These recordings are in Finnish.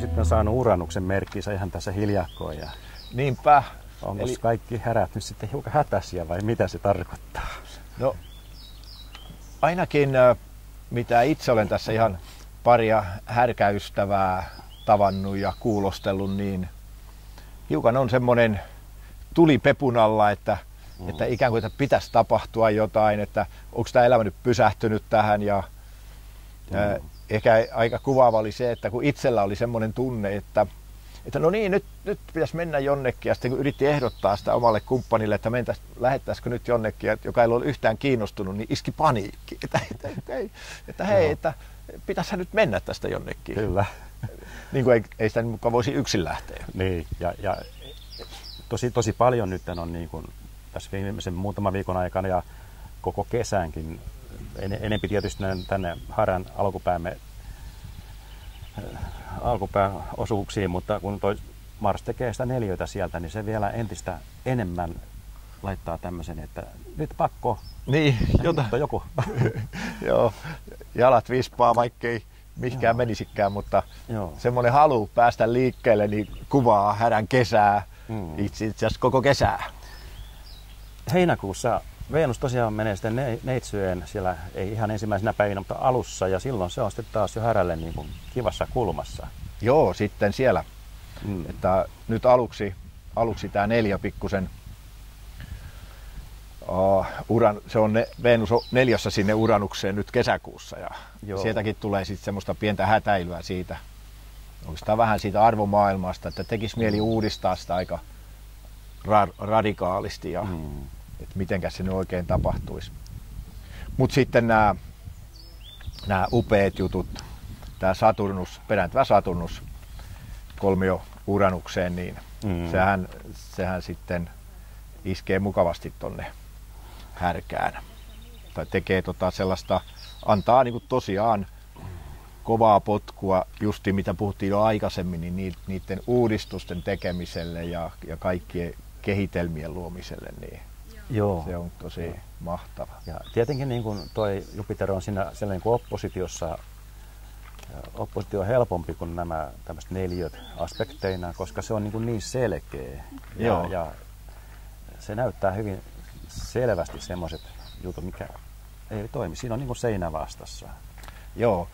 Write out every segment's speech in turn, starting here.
on sitten saanut uranuksen merkkinsä ihan tässä hiljakkoon. Ja Niinpä. onko Eli... kaikki härät nyt sitten hiukan hätäisiä vai mitä se tarkoittaa? No, ainakin mitä itse olen tässä ihan paria härkäystävää tavannut ja kuulostellut, niin hiukan on semmoinen tuli pepun alla, että, mm. että ikään kuin että pitäisi tapahtua jotain, että onko tämä elämä nyt pysähtynyt tähän ja mm. Ehkä aika kuvaava oli se, että kun itsellä oli semmoinen tunne, että, että no niin, nyt, nyt pitäisi mennä jonnekin ja sitten kun yritti ehdottaa sitä omalle kumppanille, että mentäis, lähettäisikö nyt jonnekin, joka ei ollut yhtään kiinnostunut, niin iski paniikki, että, että, että, että, että hei, että pitäisihän nyt mennä tästä jonnekin. Kyllä. niin kuin ei, ei sitä mukaan voisi yksin lähteä. Niin, ja, ja tosi, tosi paljon nyt on niin kuin tässä viimeisen muutaman viikon aikana ja koko kesänkin en, enempi tietysti tänne Haran alkupäämme alkupääosuuksiin, mutta kun toi Mars tekee sitä neljöitä sieltä, niin se vielä entistä enemmän laittaa tämmöisen, että nyt pakko. Niin, jota. joku. Joo, jalat vispaa, vaikkei mihinkään menisikään, mutta Joo. semmoinen halu päästä liikkeelle niin kuvaa härän kesää, mm. itse asiassa koko kesää. Heinäkuussa Venus tosiaan menee sitten neitsyeen siellä, ei ihan ensimmäisenä päivinä, mutta alussa, ja silloin se on sitten taas jo härälle niin kuin kivassa kulmassa. Joo, sitten siellä. Mm. Että nyt aluksi, aluksi tämä neljä pikkusen uh, uran, se on ne, Venus on neljässä sinne uranukseen nyt kesäkuussa ja Joo. sieltäkin tulee sitten semmoista pientä hätäilyä siitä, oikeastaan vähän siitä arvomaailmasta, että tekisi mieli uudistaa sitä aika ra- radikaalisti ja mm. Että mitenkä se nyt oikein tapahtuisi. Mutta sitten nämä, nämä upeat jutut, tämä Saturnus, perääntyvä Saturnus kolmio uranukseen, niin mm. sehän, sehän sitten iskee mukavasti tonne härkään. Tai tekee tota sellaista, antaa niin tosiaan kovaa potkua, justi mitä puhuttiin jo aikaisemmin, niin niiden uudistusten tekemiselle ja, ja kaikkien kehitelmien luomiselle, niin Joo. se on tosi Joo. mahtava. Ja tietenkin niin kuin toi Jupiter on siinä sellainen kuin oppositiossa, oppositio on helpompi kuin nämä tämmöiset neljöt aspekteina, koska se on niin, kuin niin selkeä. Ja, Joo. ja se näyttää hyvin selvästi semmoiset jutut, mikä ei toimi. Siinä on niin kuin seinä vastassa. Joo,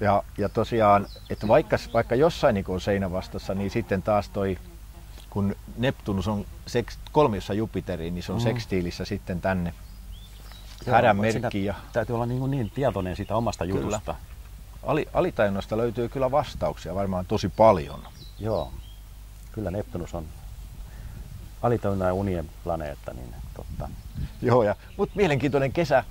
ja, ja tosiaan, että vaikka, vaikka jossain niin on seinä vastassa, niin sitten taas toi, kun Neptunus on seks, kolmiossa Jupiteriin, niin se on mm. sekstiilissä sitten tänne hädän merkki. Ja... Täytyy olla niin, kuin niin tietoinen siitä omasta kyllä. jutusta. Ali, alitajunnasta löytyy kyllä vastauksia varmaan tosi paljon. Joo, kyllä Neptunus on alitajunnan ja unien planeetta, niin totta. Joo, ja, mutta mielenkiintoinen kesä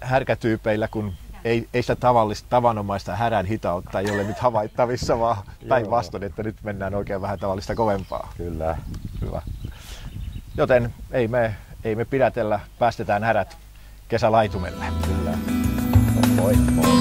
härkätyypeillä, kun ei, ei sitä tavallista, tavanomaista härän hitautta ei ole nyt havaittavissa, vaan päinvastoin, että nyt mennään oikein vähän tavallista kovempaa. Kyllä. Hyvä. Joten ei me, ei me pidätellä, päästetään härät kesälaitumelle. Kyllä. Moi moi.